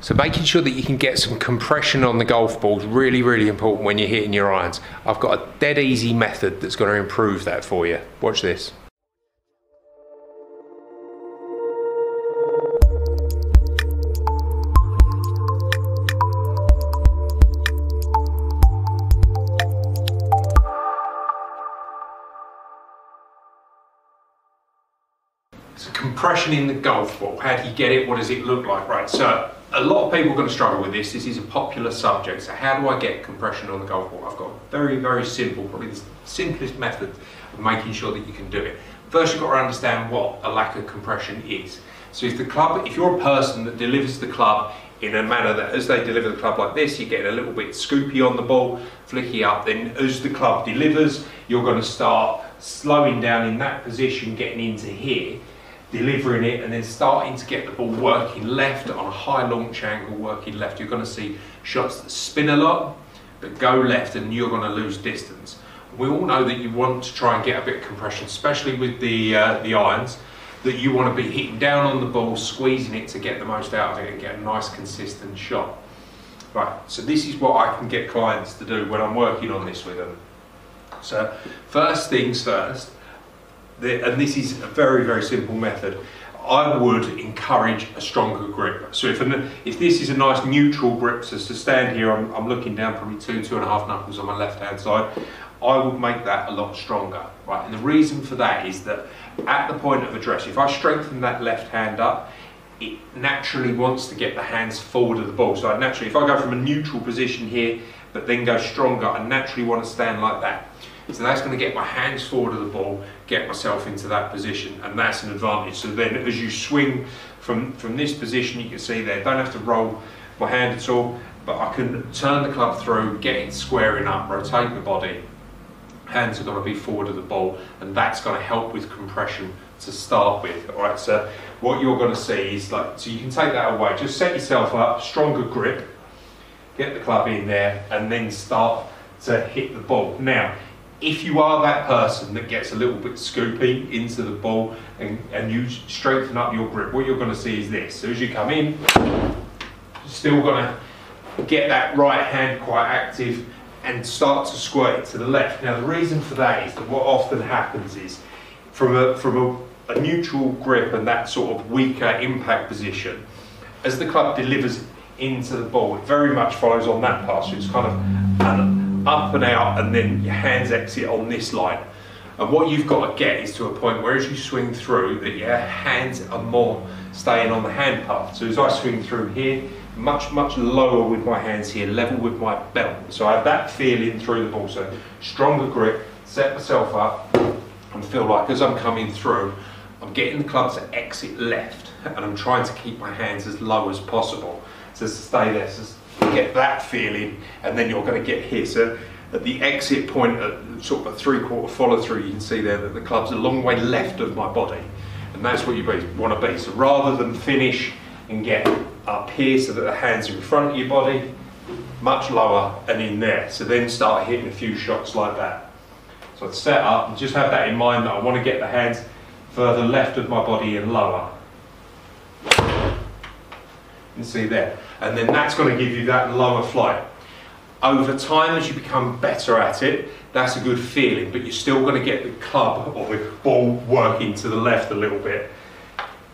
So making sure that you can get some compression on the golf ball is really, really important when you're hitting your irons. I've got a dead easy method that's going to improve that for you. Watch this. So compression in the golf ball, how do you get it? What does it look like? Right, so a lot of people are going to struggle with this. This is a popular subject. So how do I get compression on the golf ball? I've got very, very simple, probably the simplest method of making sure that you can do it. First, you've got to understand what a lack of compression is. So if the club, if you're a person that delivers the club in a manner that as they deliver the club like this, you get a little bit scoopy on the ball, flicky up, then as the club delivers, you're going to start slowing down in that position, getting into here, delivering it and then starting to get the ball working left on a high launch angle, working left. You're going to see shots that spin a lot, but go left and you're going to lose distance. We all know that you want to try and get a bit of compression, especially with the, uh, the irons, that you want to be hitting down on the ball, squeezing it to get the most out of it and get a nice consistent shot. Right, so this is what I can get clients to do when I'm working on this with them. So first things first, and this is a very, very simple method. I would encourage a stronger grip. So if, an, if this is a nice neutral grip, so to stand here, I'm, I'm looking down probably two, two and a half knuckles on my left hand side, I would make that a lot stronger, right? And the reason for that is that at the point of address, if I strengthen that left hand up, it naturally wants to get the hands forward of the ball. So I naturally, if I go from a neutral position here, but then go stronger, I naturally want to stand like that. So that's going to get my hands forward of the ball, get myself into that position, and that's an advantage. So then as you swing from, from this position, you can see there, don't have to roll my hand at all, but I can turn the club through, get it squaring up, rotate the body, hands are going to be forward of the ball and that's going to help with compression to start with. All right so what you're going to see is like so you can take that away. Just set yourself up stronger grip get the club in there and then start to hit the ball. Now if you are that person that gets a little bit scoopy into the ball and, and you strengthen up your grip what you're going to see is this so as you come in you're still going to get that right hand quite active and start to squirt to the left. Now the reason for that is that what often happens is from a, from a, a neutral grip and that sort of weaker impact position, as the club delivers into the ball, it very much follows on that path. So it's kind of an up and out and then your hands exit on this line. And what you've got to get is to a point where as you swing through that your hands are more staying on the hand path. So as I swing through here, much, much lower with my hands here, level with my belt. So I have that feeling through the ball. So stronger grip, set myself up and feel like as I'm coming through, I'm getting the club to exit left and I'm trying to keep my hands as low as possible to stay there. So get that feeling and then you're going to get here. So at the exit point, at sort of a three quarter follow through, you can see there that the club's a long way left of my body. And that's what you want to be. So rather than finish and get up here so that the hands are in front of your body, much lower and in there. So then start hitting a few shots like that. So I'd set up and just have that in mind that I want to get the hands further left of my body and lower. You see there. And then that's going to give you that lower flight. Over time, as you become better at it, that's a good feeling, but you're still going to get the club or the ball working to the left a little bit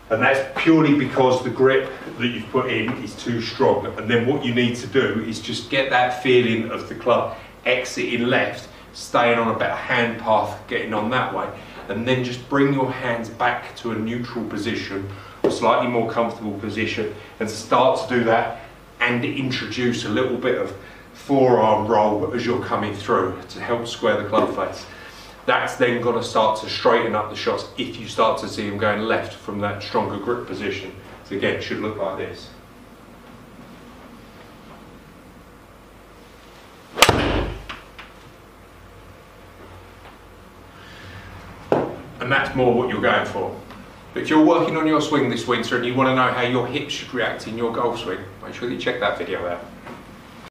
and that's purely because the grip that you've put in is too strong and then what you need to do is just get that feeling of the club exiting left staying on a better hand path getting on that way and then just bring your hands back to a neutral position a slightly more comfortable position and start to do that and introduce a little bit of forearm roll as you're coming through to help square the club face that's then going to start to straighten up the shots if you start to see them going left from that stronger grip position. So again, should look like this. And that's more what you're going for. But if you're working on your swing this winter and you want to know how your hips should react in your golf swing, make sure you check that video out.